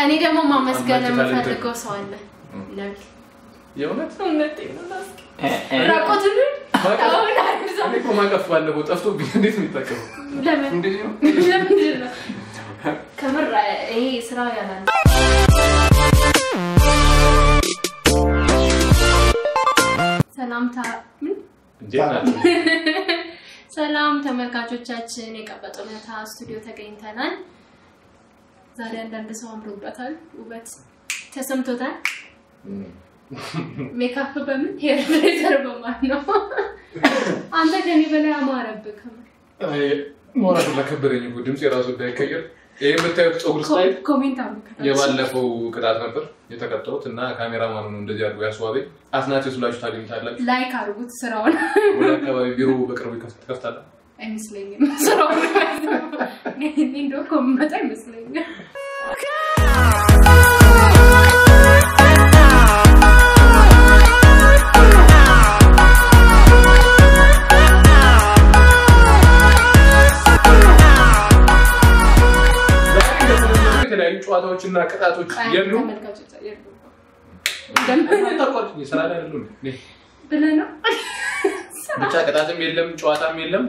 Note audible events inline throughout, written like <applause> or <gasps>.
እኔ ደግሞ ማመስገን የምፈልገው ሰው አለ። ነቢል የእውነት ራቆትን ማቀፍ ባለፈው ጠፍቶ እንዴት የሚጠቀመው? ለምንድን ነው ከምር ይሄ ስራ ያላለ ሰላምታ? ሰላም ተመልካቾቻችን፣ የቀበጥ እውነታ ስቱዲዮ ተገኝተናል። ዛሬ አንዳንድ ሰው አምሮበታል፣ ውበት ተሰምቶታል። ሜካፕ በምን hair dresser በማን ነው? አንተ ከኔ በላይ አማረብህ። ሞራቱ ለከበደኝ እኮ ድምፅ የራሱ እንዳይቀየር ይህ የምታዩት ፀጉር style የባለፈው ቅጣት ነበር የተቀጣሁት እና ካሜራማኑ ነው እንደዚህ አድርጎ ያስዋበኝ። አትናቴዎስ ብላችሁ ታገኝታላችሁ። like አድርጉት ስራውን። ወደ አካባቢ ቢሮ በቅርቡ ትከፍታለህ። አይመስለኝም። <laughs> ስራውን እኔ እንደው የምመጣ አይመስለኝም። የተለያዩ ጨዋታዎችና ቅጣቶች ብለህ ነው? ብቻ ቅጣትም የለም ጨዋታም የለም።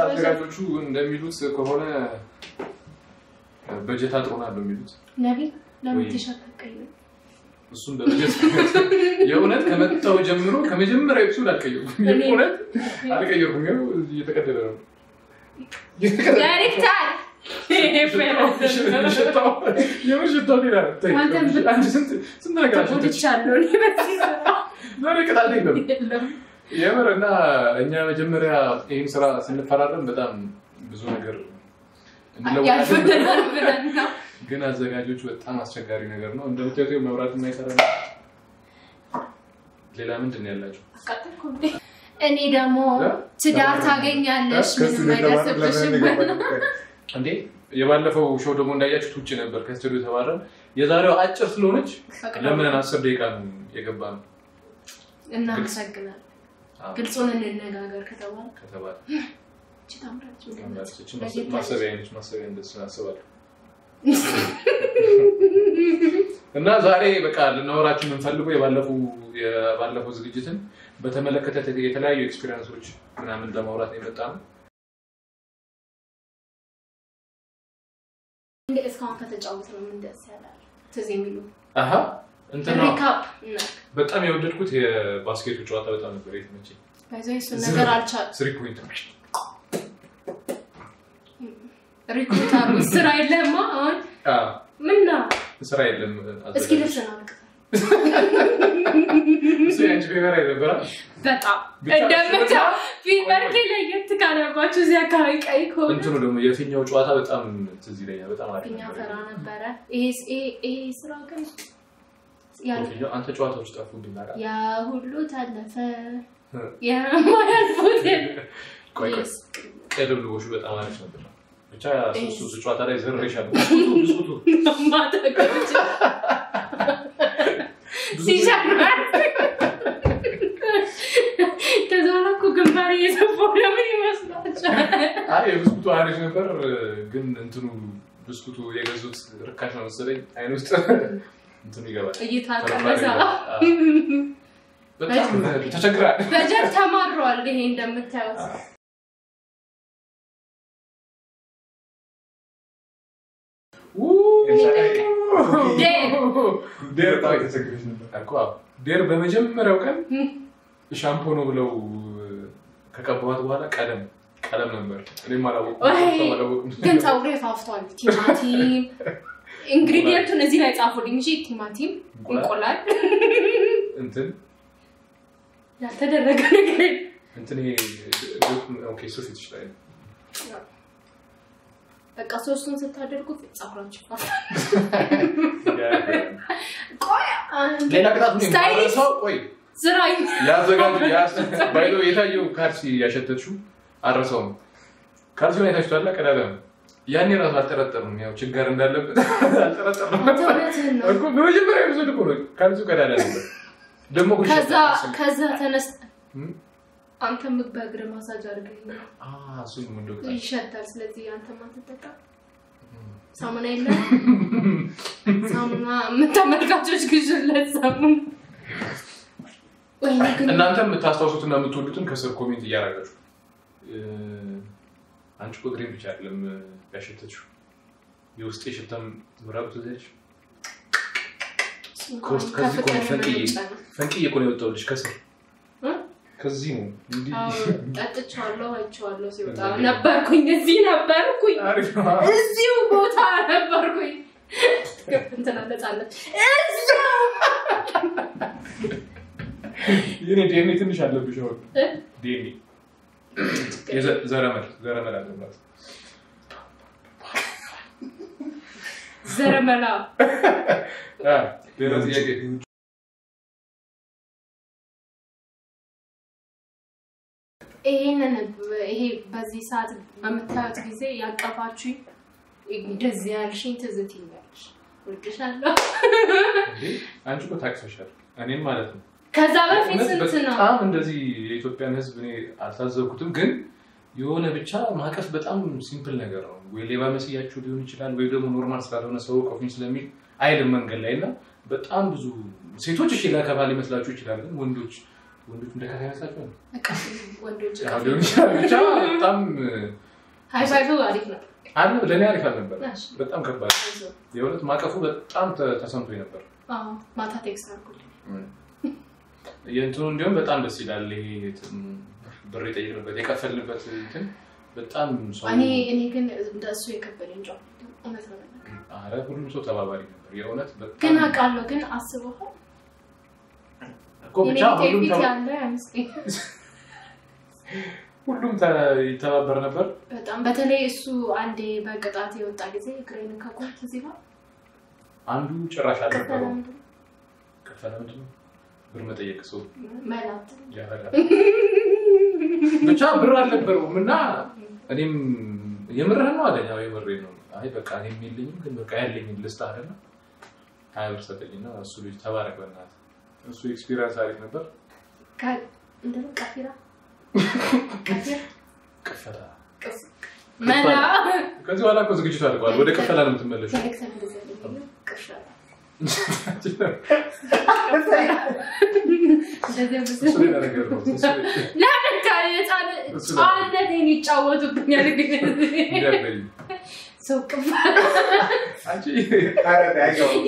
አዘጋጆቹ እንደሚሉት ከሆነ በጀት አጥሮናል ነው የሚሉት።? እሱም በበጀት የእውነት ከመጣው ጀምሮ ከመጀመሪያ ኤፒሶድ አልቀየርኩም። የእውነት አልቀየርኩም። እየተቀደደ ነው ዳይሬክተር የምር ሽታው ሌላ ስንት ነገር ቅጣት የለም እና እኛ መጀመሪያ ይህን ስራ ስንፈራረም በጣም ብዙ ነገር ግን አዘጋጆቹ በጣም አስቸጋሪ ነገር ነው። እንደምታዩት መብራት የማይሰራ ሌላ ምንድን ነው ያላቸው? እኔ ደግሞ? ትዳር ታገኛለሽ ምንም አይደርስብሽም እንዴ የባለፈው ሾው ደግሞ እንዳያችሁት ውጭ ነበር ከስቱዲዮ ተባረን። የዛሬው አጭር ስለሆነች ለምን አስር ደቂቃ ነው የገባ ነው እናመሰግናለን። አዎ፣ ግልጹን እንነጋገር ከተባለ ማሰቢያ ማሰቢያ እንደሱ አስባለሁ። <laughs> እና ዛሬ በቃ ልናወራችሁ የምንፈልገው የባለፈው የባለፈው ዝግጅትን በተመለከተ የተለያዩ ኤክስፔሪንሶች ምናምን ለማውራት ነው የመጣ ነው። እንደ እስካሁን ከተጫወት ነው ምን ደስ ያላል? ትዝ የሚሉ አሀ እንትና ሪካፕ በጣም የወደድኩት የባስኬቱ ጨዋታ በጣም ነበር የተመቸኝ። እሱን ነገር አልቻል ስሪ ፖይንት አርጉ ስራ የለማ አሁን? ነው ስራ የለም። እስኪ ልብስ ነው እሱ የአንቺ ፌቨር ነበረ። በጣም እንደምታ ፊትበርኬ ለየት ካለባችሁ እዚህ አካባቢ ቀይ ከሆነ እንትኑ ደግሞ የፊኛው ጨዋታ በጣም ትዝ ይለኛል። በጣም አሪፍ ፊኛ ነበር። ፈራ ነበረ። ይሄ- ይሄ- ይሄ ስራ ግን አንተ ጨዋታዎች ጠፉብኝ።? ያ ሁሉ ታለፈ የማያልፉት <laughs> ቆይ ቆይ Yes. ቅድም ልቦሹ በጣም አሪፍ ነበር። ብቻ ጨዋታ ላይ ዘርሬሻለሁ። ገብቼ ብዙ ሲሸራል ከዛ በኋላ እኮ ግንባር እየሰፋው ለምን ይመስላችኋል? አይ የብስኩቱ አሪፍ ነበር፣ ግን እንትኑ ብስኩቱ የገዙት ርካሽ ነው መሰለኝ። አይን ውስጥ እንትኑ ይገባል። አዎ። በጣም ተቸግራል። በጀት ተማሯል። ይሄ እንደምታዩት dare እኮ አዎ፣ dare በመጀመሪያው ቀን ሻምፖ ነው ብለው ከቀባኋት በኋላ ቀለም ቀለም ነበር። እኔም አላወኩም። ግን ፀጉሬ ፋፍቷል። ቲማቲም <laughs> ingredient ኡን እዚህ ላይ ጻፉልኝ እንጂ ቲማቲም፣ እንቁላል <laughs> እንትን ያልተደረገ ነገር እንትን okay ላይ ነው። በቃ ሶስቱን ስታደርጉ ፀጉራችሁ ይፋፋል። ቆይ አንድ ሌላ ቅጣት የማረሳው። ቆይ ባይሎ የታየው ካልሲ ያሸተችው አረሳውም ካልሲውን አይታችኋል። ቀዳዳ ነው። ያኔ ራሱ አልጠረጠርም፣ ያው ችግር እንዳለበት <laughs> አልጠረጠርም እኮ በመጀመሪያ episode እኮ ነው ካልሲው ቀዳዳ ነበር። ደግሞ ከዛ ሸተተ። ከዛ ተነስ እም? አንተም በእግር ማሳጅ አድርገኝ እሱን ምን ዶክተር ይሸታል። ስለዚህ አንተም አትጠቀም። ሳሙና የለም። ሳሙና የምተመልካቾች ግዥለት ሳሙና። እናንተ የምታስታውሱትና የምትወዱትን ከስር ኮሜንት እያደረጋችሁ አንቺ እኮ እግሬን ብቻ አይደለም ያሸተችው የውስጤ ሽታም ምራቁ ትዘች ከዚህ ፈንቅዬ ፈንቅዬ እኮ ነው የወጣሁልሽ ከስር? ከዚህ ነው <laughs> ጠጥቼዋለሁ፣ አይቼዋለሁ ሲወጣ ነበርኩኝ። እዚህ ነበርኩኝ። እዚሁ ቦታ ነበርኩኝ። እንትና ነፃነት እዚሁ የኔ ዴኔ ትንሽ አለብሽ? ዴኔ ዘረመል ዘረመል አለባት ዘረመላ <laughs> ሌላ ጥያቄ ይሄንን ይሄ በዚህ ሰዓት በምታዩት ጊዜ ያቀፋችሁኝ እንደዚህ ያልሽኝ ትዝ ትይኛለሽ። አንቺ እኮ ታቅፈሻል እኔም ማለት ነው ከዛ በፊት ስንት ነው? በጣም እንደዚህ የኢትዮጵያን ሕዝብ እኔ አልታዘብኩትም፣ ግን የሆነ ብቻ ማቀፍ በጣም simple ነገር ነው። ወይ ሌባ መስያችሁ ሊሆን ይችላል፣ ወይ ደግሞ normal ስላልሆነ ሰው እቀፉኝ ስለሚል አይልም መንገድ ላይ እና በጣም ብዙ ሴቶች እሺ ለከፋ ሊመስላችሁ ይችላል፣ ግን ወንዶች ወንዶች እንደ ከፋ ይመስላችኋል? በቃ ወንዶች ሊሆን ይችላል። ብቻ በጣም አሪፍ ነው። አለ ለእኔ አሪፍ አልነበር፣ እሺ፣ በጣም ከባድ የእውነት ማቀፉ በጣም ተ- ተሰምቶኝ ነበር። አዎ፣ ማታ text የእንትኑ እንዲሁም በጣም ደስ ይላል። ይሄ ብር የጠየቅንበት የከፈልንበት እንትን በጣም ሰው እኔ እኔ ግን እንደ እሱ የከበደኝ እውነት ነው። አረ ሁሉም ሰው ተባባሪ ነበር። የእውነት ግን አውቃለሁ፣ ግን አስበው እኮ ብቻ ሁሉም ይተባበር ነበር። በጣም በተለይ እሱ አንዴ በቅጣት የወጣ ጊዜ እግሬን ከቆት እዚህ አንዱ ጭራሽ አልነበረው? ቅፈላ ምንድን ነው ብር መጠየቅ ሰው ብቻ ብር አልነበረውም እና እኔም የምርህን ነው አለኝ። አዎ የምሬን ነው። አይ በቃ እኔም የለኝም ግን በቃ ያለኝን ልስጥ አለና ሀያ ብር ሰጠኝና እሱ ልጅ ተባረክ በእናትህ እሱ experience አሪፍ ነበር።? ቀፊራ ቅፈላ ከዚህ በኋላ እኮ ዝግጅቱ አድርገዋል። ወደ ቅፈላ ነው የምትመለሱ። ጨዋነቴን ይጫወቱብኛል። ግን ሰው አንቺ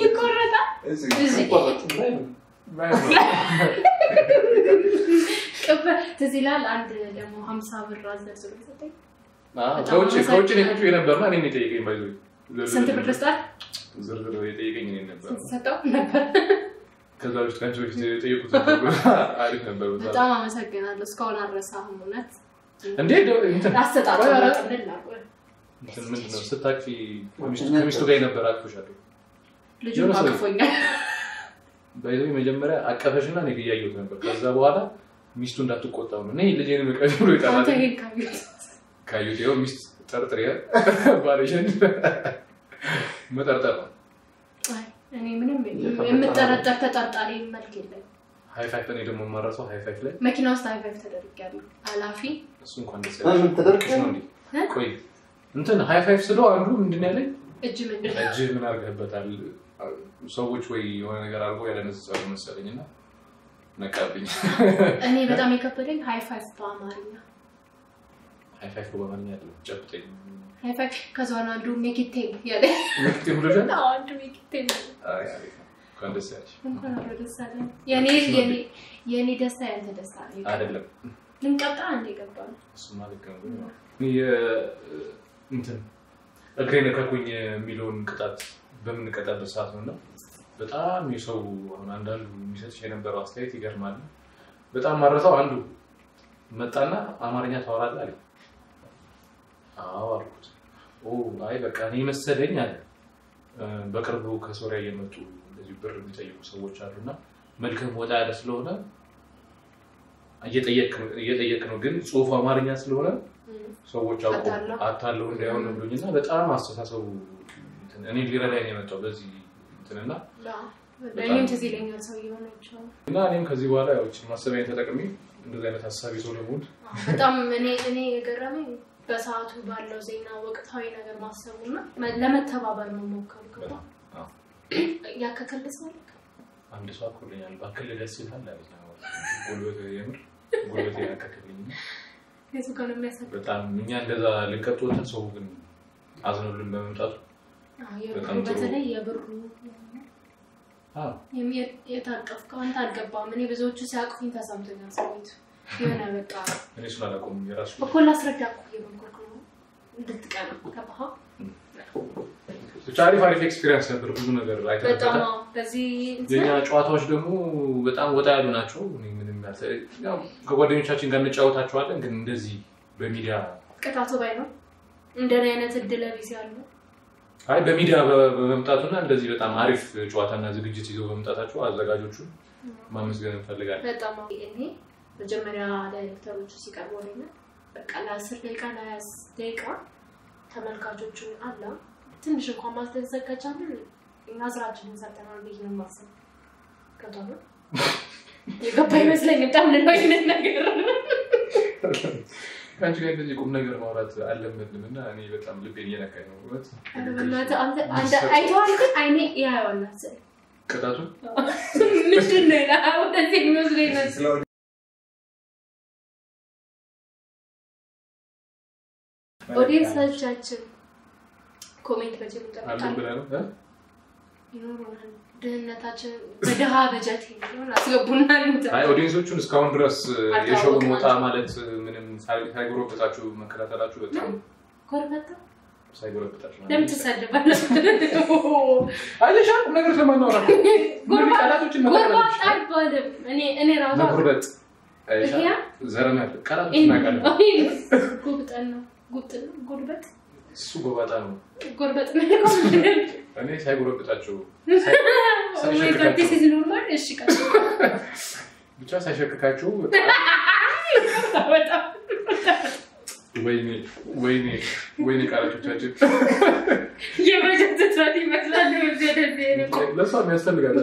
ይቆረጣል። ትዝ ይላል። አንድ ደግሞ ሀምሳ ብር አዘርዝሮ ሰጠኝ። ከውጭ ከውጭ ነው የፈችው የነበርና እኔም የጠየቀኝ ባይዞ ስንት ብር ደስታል ዝርዝር የጠየቀኝ እኔን ነበር። ሰጠው ነበር። ከዛ በፊት ከአንቺ በፊት የጠየቁት ነበር። አሪፍ ነበር። በዛ በጣም አመሰግናለሁ። እስካሁን አልረሳህም። እውነት እንዴ እንትን አሰጣጡ ቆይ፣ ኧረ፣ ቅልል አድርጎ እንትን ምንድን ነው ስታቅፊ ከሚስቱ ከሚስቱ ጋር የነበረ አቅፎሻለሁ። ልጁ አቅፎኛል። ባይዞ መጀመሪያ አቀፈሽና እኔ እያየሁት ነበር። ከዛ በኋላ ሚስቱ እንዳትቆጣው ነው እኔ ልጄን መቀሽ ብሎ ይጠራል። ካዩት ይኸው ሚስት ጠርጥሬ <laughs> ባለሽን መጠርጠር ነው። አይ፣ እኔ ምንም የምጠረጠር ተጠርጣሪ መልክ የለም። high five እኔ ደግሞ የማረሳው high five ላይ መኪና ውስጥ high five ተደርጊያለሁ። ኃላፊ እሱ እንኳን ደስ ያለሽ? ቆይ እንትን high five ስለው አንዱ ምንድን ያለኝ? እጅ ምን አድርገህበታል? ሰዎች ወይ የሆነ ነገር አድርጎ ያለነጽጻሉ መሰለኝ እና ነቃብኝ። እኔ በጣም የከበደኝ high five በአማርኛ high five በአማርኛ ያለው ጨብጠኝ ሃይፋይቭ ከዛ በኋላ አንዱ ሜኪቴን ያለ አንዱ ነው። እንኳን ደስ ያለሽ። እንኳን አብሮ ደስ አለን። የኔ የኔ የኔ ደስታ ያንተ ደስታ ነው። አይደለም ልንቀጣ አንድ የገባ ነው። እሱማ ልክ ነው። እንትን እግሬ ነካኩኝ የሚለውን ቅጣት በምንቀጣበት ሰዓት ነው እና በጣም የሰው አሁን አንዳንዱ የሚሰጥሽ የነበረው አስተያየት ይገርማል። በጣም ማረሳው አንዱ መጣና አማርኛ ታወራለህ አለኝ። አዎ አልኩት። ኦ አይ በቃ እኔ መሰለኝ አለ። በቅርቡ ከሶሪያ እየመጡ እንደዚህ ብር የሚጠይቁ ሰዎች አሉና መልክም ወጣ ያለ ስለሆነ እየጠየቅ ነው፣ ግን ጽሁፉ አማርኛ ስለሆነ ሰዎች አውቆ አታለው። እንዳይሆን ነው ብሎኝ እና በጣም አስተሳሰቡ እኔ ሊረዳኝ ነው የመጣው በዚህ እንትንና እኔም ትዝ ይለኛል ሰው የሆነችው። እና እኔም ከዚህ በኋላ ያው ማሰቢያን ተጠቅሜ እንደዚህ አይነት ሀሳቢ ሰው ለመሆን በጣም እኔ እኔ የገረመኝ በሰዓቱ ባለው ዜና ወቅታዊ ነገር ማሰቡ እና ለመተባበር መሞከሩ ገባ አዎ። ያከከልስ አንድ ሰው አኮልኛል ባክል ደስ ይላል አለች ጉልበት የምር ጉልበት ያከክልኝ በጣም እኛ እንደዛ ልንቀጥወትን ሰው ግን አዝኖልን በመምጣቱ በተለይ የብሩ አዎ የሚ- የታቀፍከው አንተ አልገባም። እኔ ብዙዎቹ ሲያቅፉኝ ተሰምቶኛል። ሰዊቱ የሆነ በቃ እኔ እሱን አላውቀውም የራሱ እኮ ላስረዳ እኮ እየሞከርኩ ነው እንድትቀና ገባህ? ብቻ አሪፍ አሪፍ experience ነበር ብዙ ነገር በጣም አይተንበታል አዎ። በዚህ የኛ ጨዋታዎች ደግሞ በጣም ወጣ ያሉ ናቸው እኔ ምንም ያልተ- ያው ከጓደኞቻችን ጋር እንጫወታቸዋለን ግን እንደዚህ በሚዲያ ቅጣቱ ባይ ነው እንደኔ አይነት እድለ ቢስ ያለው አይ በሚዲያ በመምጣቱና እንደዚህ በጣም አሪፍ ጨዋታና ዝግጅት ይዘው በመምጣታቸው አዘጋጆቹ ማመስገን እንፈልጋለን። በጣም እኔ መጀመሪያ ዳይሬክተሮቹ ሲቀርቡ ወደኛ በቃ ለአስር ደቂቃ ለሀያ ደቂቃ ተመልካቾቹን አላ ትንሽ እንኳን ከቻልን እኛ ስራችንን ሰርተናል ብዬ ነው የማስበው። ገብቶሃል? የገባ ይመስለኝ። በጣም አይነት ነገር ከአንቺ ጋር እንደዚህ ቁም ነገር ማውራት አለመድንም እና እኔ በጣም ልቤን እየነካኝ ነው አይተዋል ግን አይኔ ያየዋል መሰለኝ። ቅጣቱ? ምንድን ነው። ይላል ወደዚህ የሚወስደኝ መሰለኝ። audience ኦቻችን comment ድህነታችን በድሃ በጀት አስገቡና ኦዲየንሶቹን እስካሁን ድረስ የሾውን ወጣ ማለት ምንም ሳይ- ሳይጎረብጣችሁ መከታተላችሁ በጣም ለምን <laughs> ነገር ስለማናወራ ጎርባጣ አይባልም። እኔ ራሱ ዘረመል ጉብጠን ነው። ጉብጥ ነው ጉርበጥ እሱ ጎባጣ ነው። ጎርበጥ ነው። እኔ ሳይጎረብጣቸው <laughs> Oh ብቻ በጣም <laughs> ወይኔ ቃላቶቻችን። የበጀት ይመስላል። ለእሷ የሚያስፈልጋል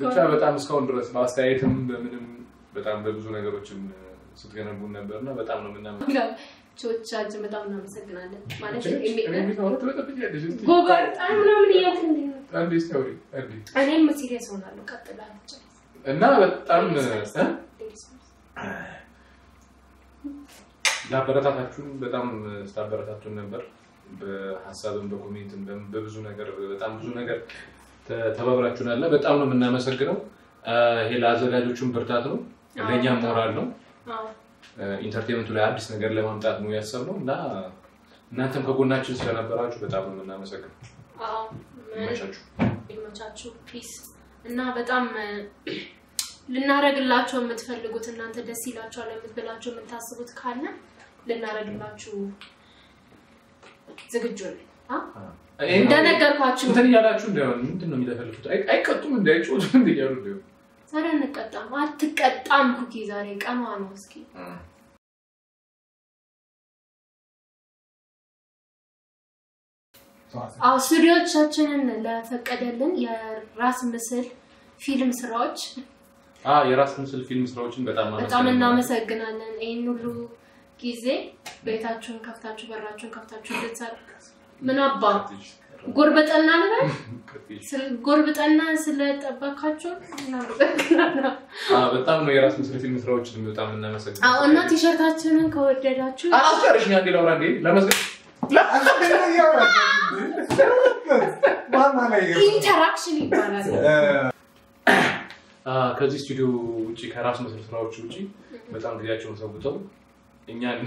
ብቻ በጣም እስካሁን ድረስ በአስተያየትም በምንም በጣም በብዙ ነገሮችም ስትገነቡን ነበር እና በጣም ነው ቾቻችን በጣም እናመሰግናለን። ማለት ጎባጣ ምናምን እያልክ እኔም serious ሆናለሁ። ቀጥላለች እና በጣም እ? ለአበረታታችሁን በጣም ስታበረታቱን ነበር። በሀሳብም በ comment ም በም- በብዙ ነገር በጣም ብዙ ነገር ተባብራችሁናል በጣም ነው የምናመሰግነው። ይሄ ለአዘጋጆቹም ብርታት ነው፣ ለእኛም ሞራል ነው። entertainment ኡ ላይ አዲስ ነገር ለማምጣት ነው ያሰብነው እና እናንተም ከጎናችን ስለነበራችሁ በጣም ነው የምናመሰግነው። ይመቻችሁ። peace እና በጣም ልናረግላቸው የምትፈልጉት እናንተ ደስ ይላችኋል የምትብላችሁ የምታስቡት ካለ ልናረግላችሁ ዝግጁ ነን። እንደነገርኳችሁ እንትን እያላችሁ እንዳይሆን ምንድን ነው የሚለፈልፉት? አይ- አይቀጡም እንዳይጮቱም እንደ እያሉ እንዳይሆን ዛሬ እንቀጣም አትቀጣም። ኩኪ ዛሬ ቀኗ ነው። እስኪ አዎ ስቱዲዮቻችንን ለፈቀደልን የራስ ምስል ፊልም ስራዎች የራስ ምስል ፊልም ስራዎችን በጣም በጣም እናመሰግናለን። ይህን ሁሉ ጊዜ ቤታችሁን ከፍታችሁ በራችሁን ከፍታችሁ እንድትሰሩ ምን አባ ጎርበጠና ልበል ጎርብጠና አ በጣም ነው የራስ ምስል ፊልም ስራዎችን በጣም እናመሰግናለን። አዎ እና ቲሸርታችንን ከወደዳችሁ አላስጨርሽኝ አንዴ ላውራ እንዴ ኢንተራክሽን ይባላል። ከዚህ ስቱዲዮ ውጪ ከራስ ምስል ስራዎች ውጪ በጣም ጊዜያቸውን ሰውተው እኛን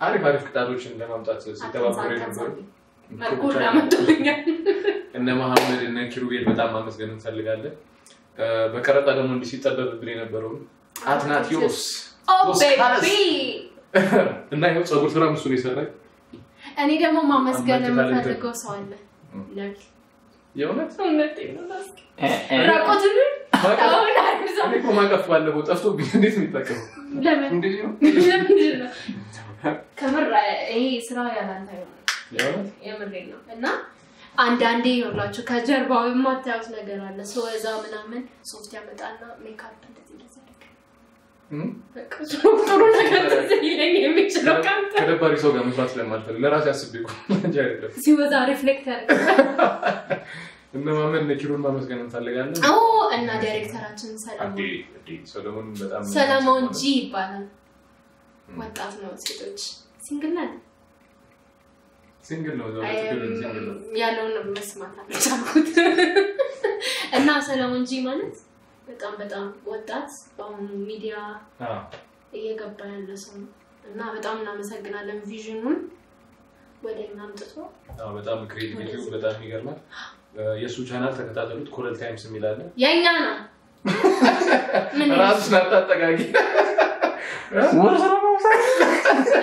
አሪፍ አሪፍ ቅጣቶችን ለማምጣት ሲተባበሩ የነበሩ መርኩር ያመጡልኛል። እነ መሐመድ እነ ኪሩቤል በጣም ማመስገን እንፈልጋለን። በቀረጣ ደግሞ እንዲህ ሲጠበብብን የነበረውን አትናቲዮስ <laughs> እና ይኸው ፀጉር ስራ እሱ ነው የሰራኝ። እኔ ደግሞ ማመስገን የምፈልገው ሰው አለ። የእውነት ራቆትን እኮ ማቀፍ ባለፈው ጠፍቶብኝ እንዴት ነው? ለምን? ከምር ይሄ ስራ ያላንተ የምሬን ነው እና አንዳንዴ ይኸውላችሁ ከጀርባው የማታዩት ነገር አለ። ስወዛ ምናምን ሶፍት ያመጣና ሜካፕ እንደዚህ እንደዚህ ጥሩ ነገር እንደዚህ ሊለኝ የሚችለው ከደባሪ ሰው ጋር መስራት ስለማልፈልግ ለራሴ አስቤ እንጂ አይደለም። ሲወዛ reflect ያደርጋል። <laughs> እነ ማመን እነ ኪሩን ማመስገን እንፈልጋለን። እና ዳይሬክተራችን ሰለሞን አዴ ሰለሞን በጣም ሰለሞን ጂ ይባላል። ወጣት ነው። ሴቶች single ነን single ነው ያለውን መስማት አልቻልኩት <laughs> እና ሰለሞን ጂ ማለት በጣም በጣም ወጣት በአሁኑ ሚዲያ አዎ እየገባ ያለ ሰው ነው እና በጣም እናመሰግናለን። vision ኑን ወደ እኛ አምጥቶ አዎ በጣም creativity ው በጣም ይገርማል። <gasps> የእሱ ቻናል ተከታተሉት። ኮረል ታይምስ አለ። የእኛ ነው። ምን ራሱን አታጠጋጊ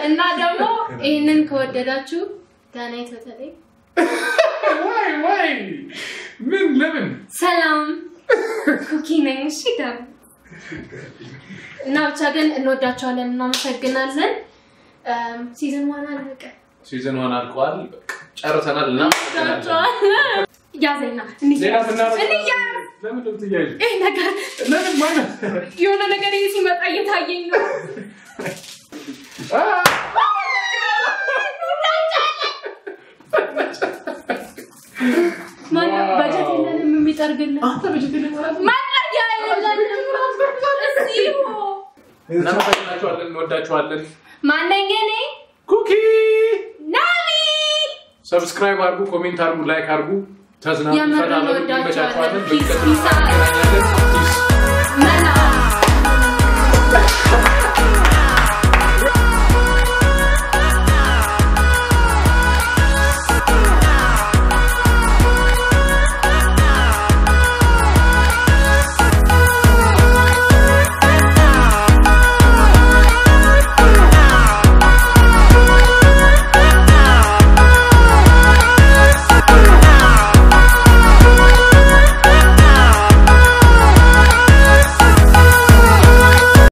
እና ደግሞ ይህንን ከወደዳችሁ ዋይ <laughs> ዋይ ምን ለምን? ሰላም! ኩኪ ነኝ። እሺ ደም። እና ብቻ ግን እንወዳቸዋለን፣ እናመሰግናለን። season one አለቀ። season one አልቀዋል። በቃ ጨርሰናል እና ያዘና ነገር የሆነ ነገር ሲመጣ እየታየኝ ነው። ማነው በጀት የለንም የሚጠርግልን? አንተ በጀት ማለት ማድረጊያ የለንም። እዚሁ እናመሰግናችኋለን፣ እንወዳችኋለን። ማነኝ እኔ? ኩኪ! ናሚ! subscribe አድርጉ፣ comment አድርጉ፣ like አድርጉ። ተዝናኑ፣